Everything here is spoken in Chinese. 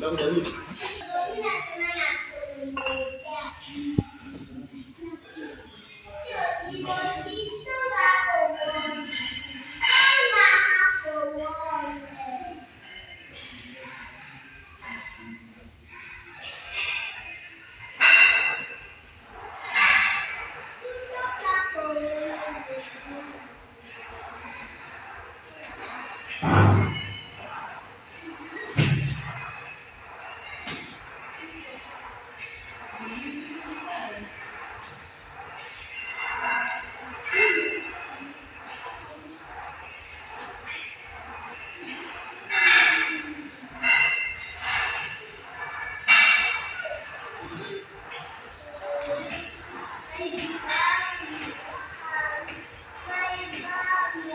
能不能